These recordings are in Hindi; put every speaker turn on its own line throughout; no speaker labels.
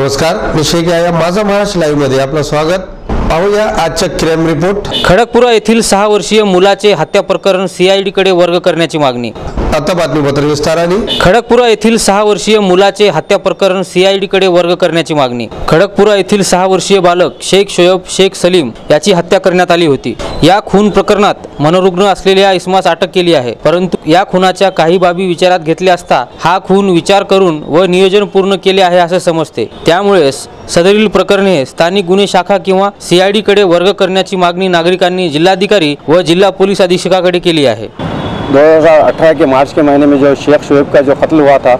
नमस्कार मी शेख या माझा महाराष्ट्र लाईव्हमध्ये आपलं स्वागत. पाहूया आजच्या क्राईम रिपोर्ट
खडकपुरा येथील सहा वर्षीय मुलाचे हत्या प्रकरण सीआयडीकडे वर्ग करण्याची मागणी.
आता बातमीपत्र विस्ताराने.
खडकपुरा येथील सहा वर्षीय मुलाचे हत्या प्रकरण सीआयडीकडे वर्ग करण्याची मागणी. खडकपुरा येथील सहा वर्षीय बालक शेख शोयब शेख सलीम याची हत्या करण्यात आली होती. या खून प्रकरणात मनोरुग्ण असलेल्या इसमास अटक केली आहे. परंतु या खुनाच्या काही बाबी विचारात घेतल्या असता हा खून विचार करून व नियोजन पूर्ण केले आहे असे समजते. त्यामुळे सदरील प्रकरणे स्थानिक गुन्हे शाखा किंवा सीआयडीकडे वर्ग करण्याची मागणी नागरिकांनी जिल्हाधिकारी व जिल्हा पोलीस अधीक्षकाकडे केली आहे.
2018 के मार्च के महीने में जो शेख शुएब का जो कत्ल हुआ था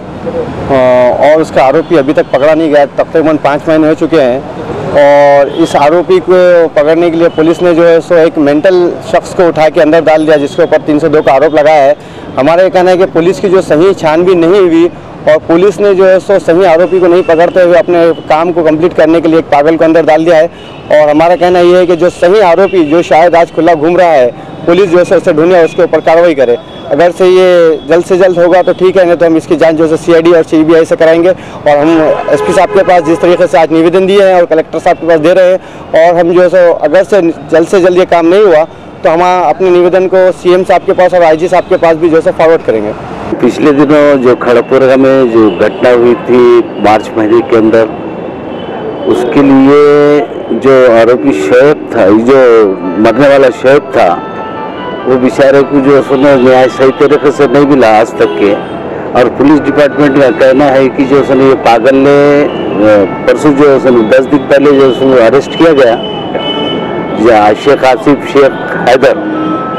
और उसका आरोपी अभी तक पकड़ा नहीं गया तकरीबन पाँच महीने हो चुके हैं। और इस आरोपी को पकड़ने के लिए पुलिस ने जो है सो एक मेंटल शख्स को उठा के अंदर डाल दिया, जिसके ऊपर 302 का आरोप लगाया है। हमारा ये कहना है कि पुलिस की जो सही छानबीन नहीं हुई और पुलिस ने जो है सो सही आरोपी को नहीं पकड़ते हुए अपने काम को कंप्लीट करने के लिए एक पागल को अंदर डाल दिया है। और हमारा कहना ये है कि जो सही आरोपी जो शायद आज खुला घूम रहा है, पुलिस जो है उसे ढूंढे उसके ऊपर कार्रवाई करे। अगर से ये जल्द से जल्द होगा तो ठीक है, नहीं तो हम इसकी जाँच जो है सीआईडी और सीबीआई से कराएँगे और हम एसपी साहब के पास जिस तरीके से आज निवेदन दिए हैं और कलेक्टर साहब के पास दे रहे हैं और हम जो है अगर से जल्द से जल्द ये काम नहीं हुआ तो हम अपने निवेदन को सीएम साहब के पास और आईजी साहब के पास भी जो है फॉरवर्ड करेंगे।
पिछले दिनों जो खड़गपुर में जो घटना हुई थी मार्च महीने के अंदर, उसके लिए जो आरोपी शोएब था, जो मरने वाला शोएब था वो बेचारे को जो सुनो न्याय सही तरीके से नहीं मिला आज तक के। और पुलिस डिपार्टमेंट का कहना है कि जो सुनो, ये पागल ने परसों जो सुनो, दस दिन पहले जो सुनो अरेस्ट किया गया। शेख आसिफ, शेख हैदर,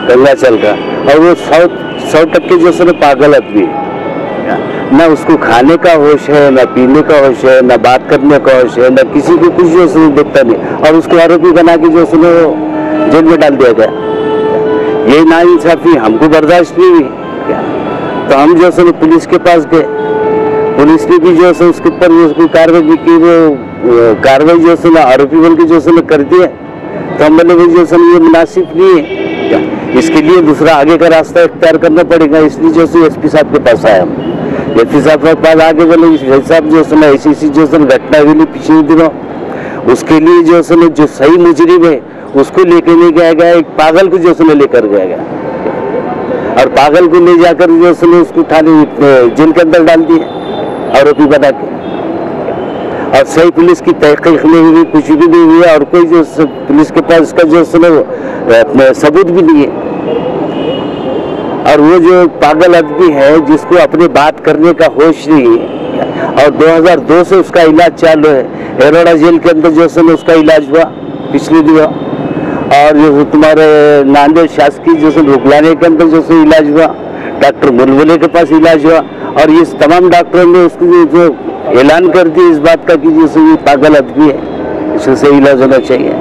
गंगाचल का। और वो सौ सौ टक्के जो सुनो, पागल आदमी। ना उसको खाने का होश है, ना पीने का होश है, ना बात करने का होश है, ना किसी को कुछ जो सुनो, देखता नहीं। और उसको आरोपी बना के जो सुनो, जेल में डाल दिया गया। ये ना इंसाफी, हमको बर्दाश्त नहीं हुई। तो हम जो सुनो पुलिस के पास गए। पुलिस ने भी जो है उसके ऊपर जो उसकी कार्रवाई भी की, वो कार्रवाई जो सुनो आरोपी बन के जो सुनो कर दिया। तो हम बोले जो सुनो ये मुनासिब नहीं है। इसके लिए दूसरा आगे का रास्ता इख्तियार करना पड़ेगा, इसलिए जो सो एस साहब के पास आया हम एस साहब के पास आगे बोले साहब, जो सुना ऐसी ऐसी जो सुन घटना हुई पिछले दिनों उसके लिए जो सुनो जो सही मुजरिम है, उसको लेके नहीं गया गया, एक पागल को जो सुनो लेकर गया गया। और पागल को ले जाकर जो सुनो उसको थाने जेल के अंदर डाल दिया, आरोपी बना के। और सही पुलिस की तहकीक नहीं हुई कुछ भी नहीं हुआ, और कोई जो पुलिस के पास उसका जो सुनो अपने सबूत भी नहीं है। और वो जो पागल आदमी है, जिसको अपने बात करने का होश नहीं है और 2002 से उसका इलाज चालू है। एरोडा जेल के अंदर जो सुनो उसका इलाज हुआ, पिछले दिनों और जो तुम्हारे नांदेड़ शासकीय जो सो रुकलाने के अंदर जो सो इलाज हुआ, डॉक्टर मुलमुले के पास इलाज हुआ, और ये तमाम डॉक्टरों ने उसको जो- ऐलान कर दिया इस बात का कि जो सो ये पागल आदमी है इसको सही इलाज होना चाहिए।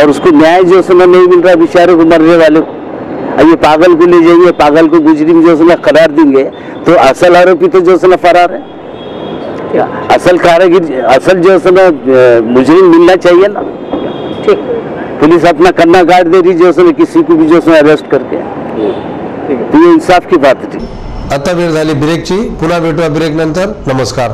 और उसको न्याय जो सुना नहीं मिल रहा, बेचारे को मरने वाले को। ये पागल को ले जाइए पागल को गुजरी में जो करार देंगे तो असल आरोपी तो जो सुना फरार है। क्या? असल कारागिर असल जो सुना मुजरिम मिलना चाहिए ना। ठीक। पुलिस अपना कन्ना काट दे रही जो किसी को भी जो अरेस्ट करके। तो ये इंसाफ की बात थी।
आता वेळ झाली ब्रेकची पुन्हा भेटूया ब्रेक नंतर। नमस्कार।